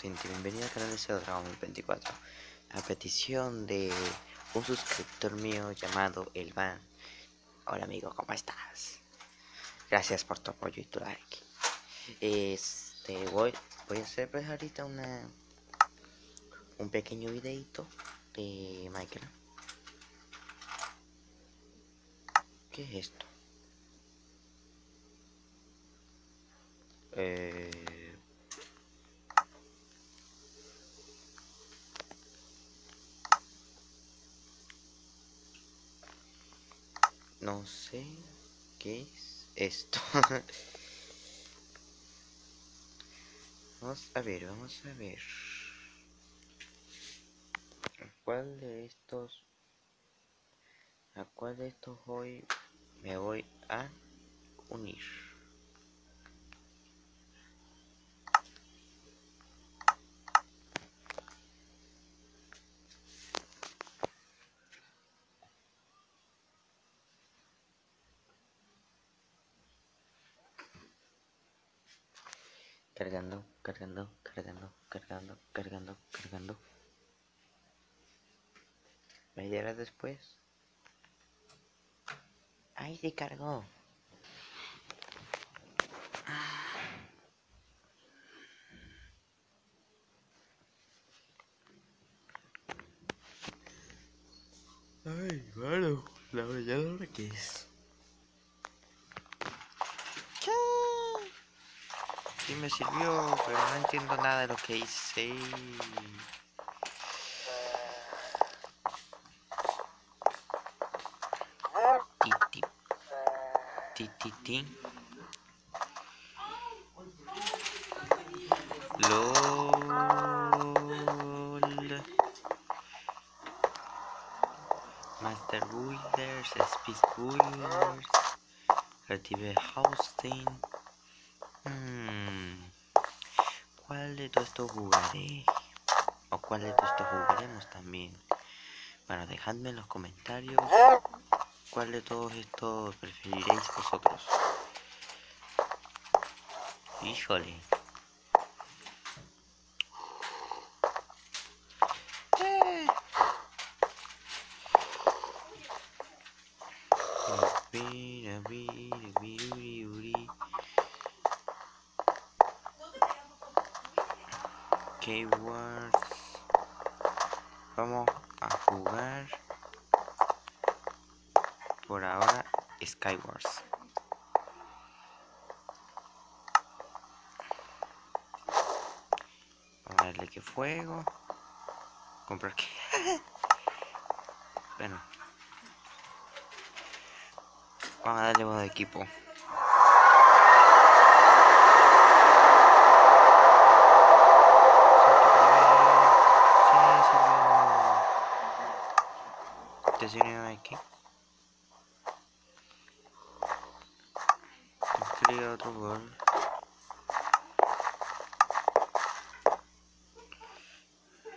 gente. Bienvenido al canal de SEO Dragon 24. A petición de un suscriptor mío llamado Elvan. Hola, amigo, ¿cómo estás? Gracias por tu apoyo y tu like. Este, voy, voy a hacer pues ahorita una un pequeño videito de Minecraft. ¿Qué es esto? Eh No sé qué es esto. vamos a ver, vamos a ver. ¿A cuál de estos? ¿A cuál de estos hoy me voy a unir? Cargando, cargando, cargando, cargando, cargando, cargando. Media hora después. ¡Ay, se cargó! Ay, bueno, la verdad que es. Sí me sirvió, pero no entiendo nada de lo que hice. Titi. Titi. LOL. Master Builders, Speed Builders, Creative Hosting. Hmm. ¿Cuál de todos estos jugaré? ¿O cuál de todos estos jugaremos también? Bueno, dejadme en los comentarios cuál de todos estos preferiréis vosotros. Híjole. Eh. Mira, mira, mira, mira. Keywords. Vamos a jugar por ahora Skywars. Vamos a darle que fuego. Comprar que. bueno. Vamos a darle modo de equipo. Te sirve Escribe otro gol.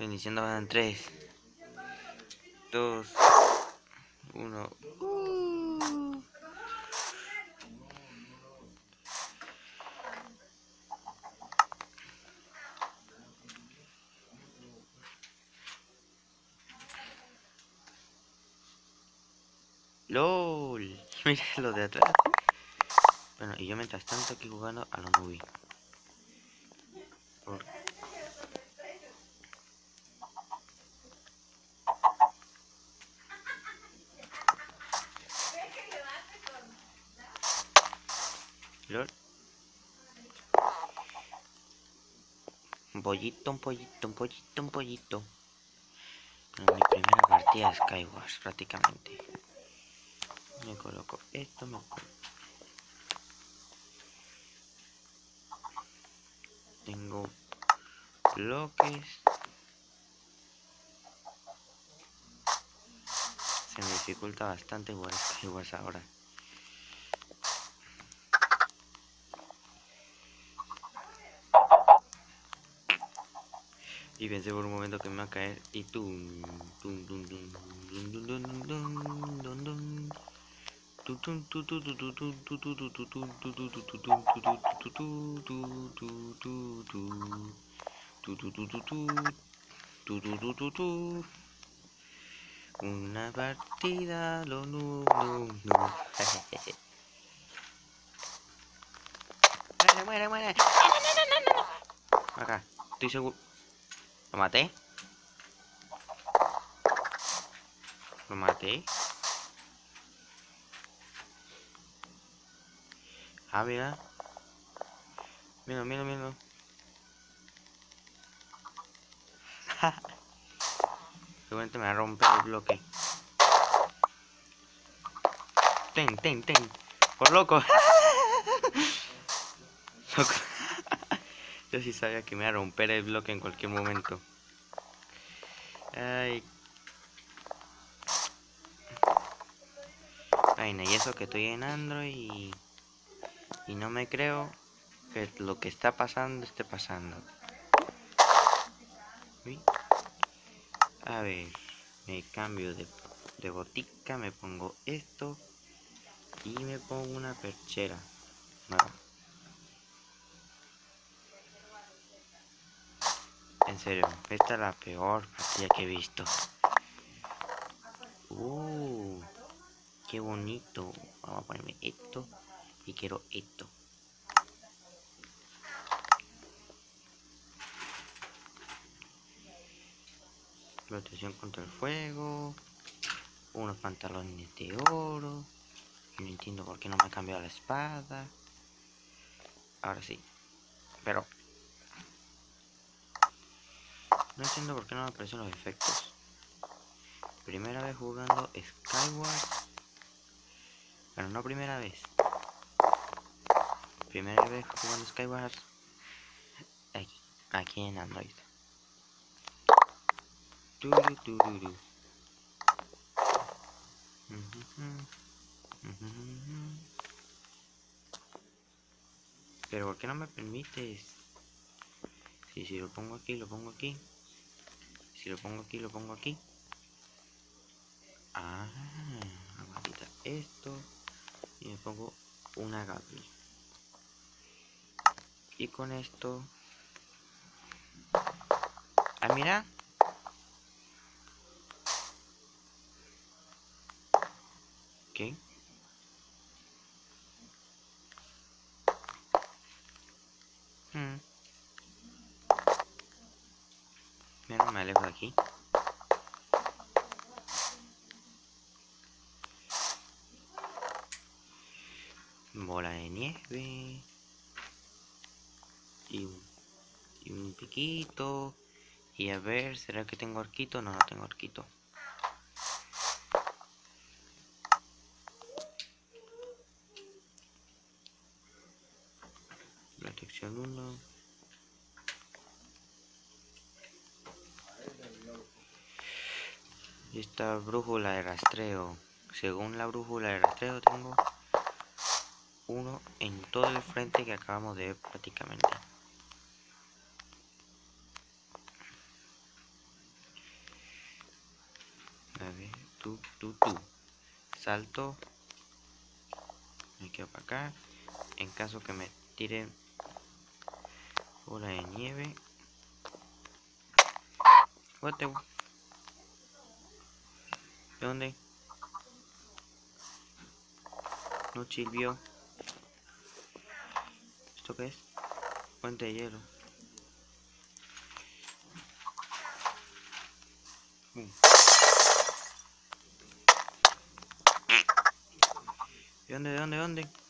Iniciando van 3, 2, 1. LOL. Lo de atrás. Y yo mientras tanto aquí jugando a los nubis. Por... Un pollito, un pollito, un pollito, un pollito. Mi primera partida de Skywars prácticamente. Me coloco esto, me coloco. Tengo bloques. Se me dificulta bastante jugar Skywars ahora. Y pensé por un momento que me va a caer y tum, tum, tum, tum, tum, tum, tum, tum, tum, tum. Una partida, lo no, no, no. muere, muere, muere. Acá, estoy seguro. ¿Lo maté? ¿Lo maté? Ah, mira. Mira, mira, mira. Seguramente me romper el bloque. Ten, ten, ten. Por loco. Yo sí sabía que me iba a romper el bloque en cualquier momento. Ay. Vaina, y eso que estoy en Android y... Y no me creo que lo que está pasando esté pasando. A ver, me cambio de, de botica, me pongo esto y me pongo una perchera. En serio, esta es la peor partida que he visto. Uh, qué bonito. Vamos a ponerme esto y quiero esto. Protección contra el fuego. Unos pantalones de oro. No entiendo por qué no me ha cambiado la espada. Ahora sí. Pero... No entiendo por qué no me aparecen los efectos. Primera vez jugando Skyward. Pero no primera vez primera vez jugando Skyward aquí, en Android. Pero ¿por qué no me permites? Si, si lo pongo aquí, lo pongo aquí. Si lo pongo aquí, lo pongo aquí. Ah, esto. Y me pongo una Gabi. Y con esto... Ah, mira. ¿Qué? Hmm. Mira, me alejo de aquí. Bola de nieve y un, piquito. Y a ver, ¿será que tengo arquito? No, no tengo arquito. Protección 1. Esta brújula de rastreo. Según la brújula de rastreo tengo uno en todo el frente que acabamos de ver prácticamente. tú, tú, tú. Salto. Me quedo para acá. En caso que me tire bola de nieve. ¿De dónde? No chirvió. ¿Esto qué es? Puente de hielo. ¿De dónde, de dónde, de dónde?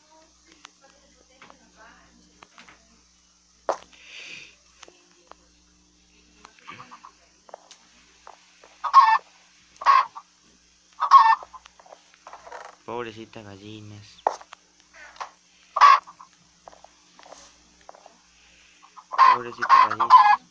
Pobrecitas gallinas. Pobrecitas gallinas.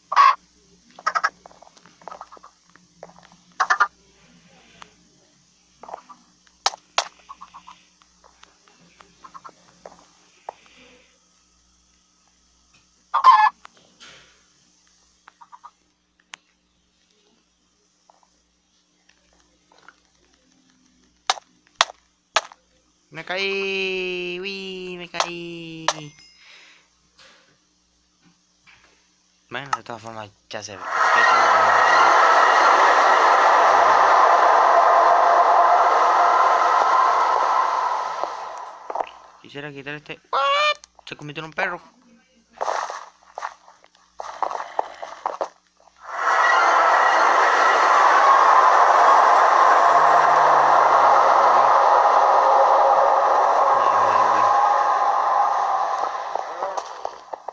Me caí. Uy, me caí. Bueno, de todas formas, ya se ve. Quisiera quitar este. Se convirtió en un perro.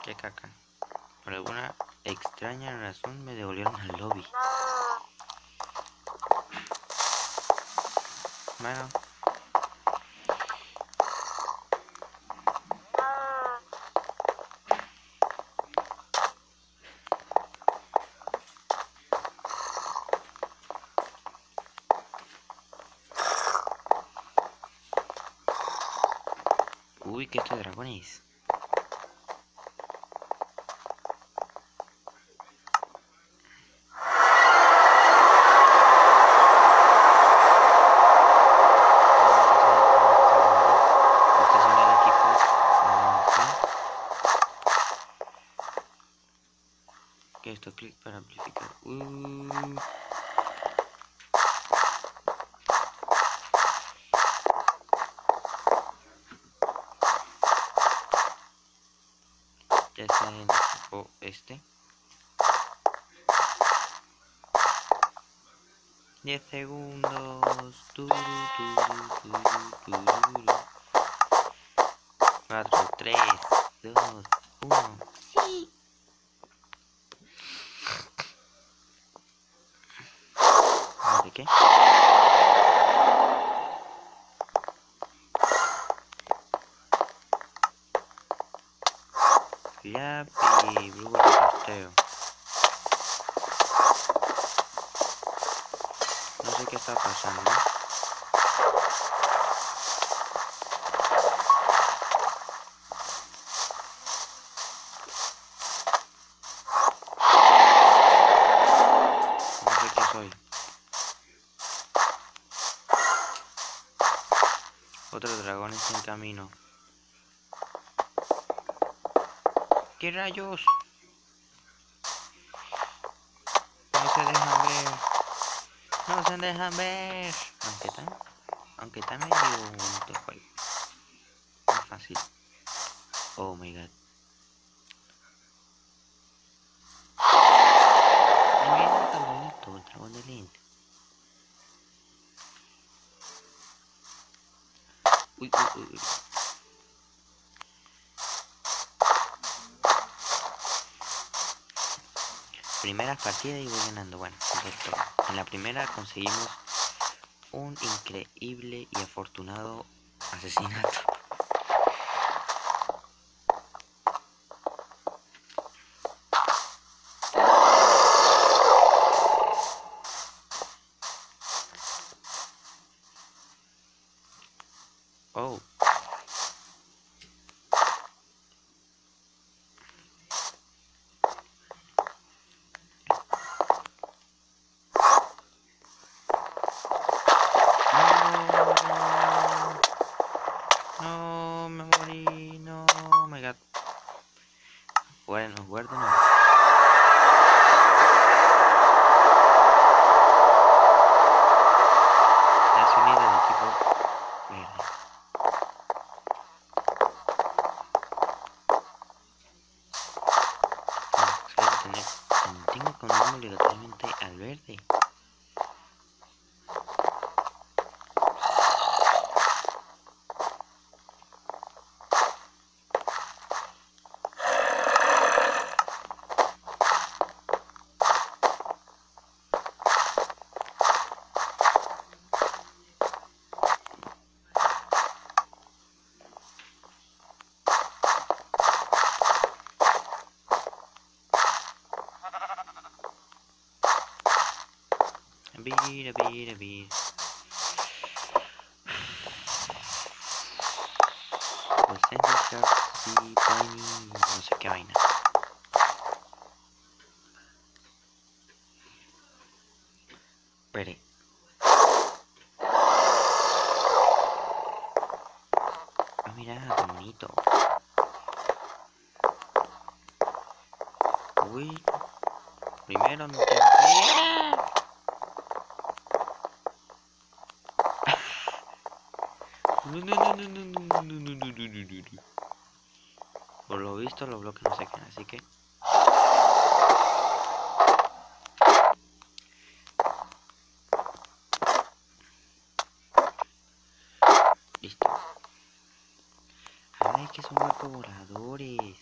Qué caca. Por alguna extraña razón me devolvieron al lobby. Bueno. Uy, que este dragón es. Estacionar el equipo. Ajá. ¿Qué es esto? Clic para amplificar. Uh. Ya este. 10 segundos. Turu, turu, turu, tururu. 4, 3, 2, 1. Sí. ¿De qué? Yapi, brujo de costeo. No sé qué está pasando. Otro dragón está en camino. ¿Qué rayos? No se dejan ver. No se dejan ver. Aunque está, aunque está medio bonito el juego. Es fácil. Oh my god. El dragón de lente. Uy, uy, uy, Primeras partidas y voy ganando. Bueno, esto. En la primera conseguimos un increíble y afortunado asesinato. Oh. No. No, me morí. No, oh my god. Bueno, guardo no. Está unido el equipo verde. Ah, solo tener, tengo con un obligatoriamente al verde. Bir, bir, bir. Docente Sharpsy Pony, no sé qué vaina. Espere. mira, qué bonito. Uy. Primero no tengo No, Por lo visto los bloques no se quedan, así que... Listo. Ay, que son barcos voladores.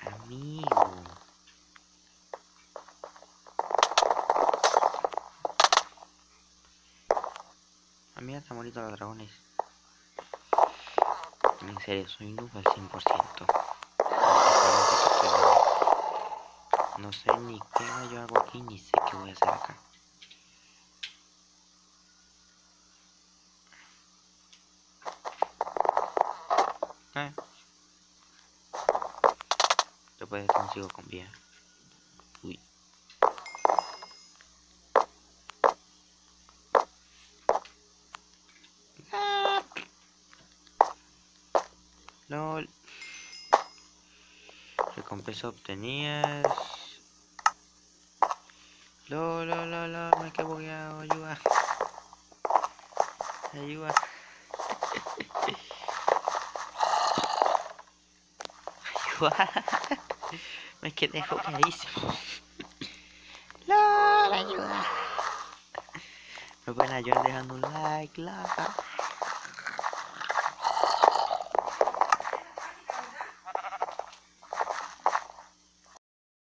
Amigo. Ah, mira, tan bonito los dragones. Soy noob al 100%. No sé ni qué yo hago aquí, ni sé qué voy a hacer acá. Eh. Después consigo con vía. Uy. LOL. Recompensa obtenidas. LOL, LOL, LOL, LOL, me quedo bugueado, ayuda. Ayuda. ayuda. me quedé bugueadísimo. LOL, ayuda. Me pueden ayudar dejando un like, like.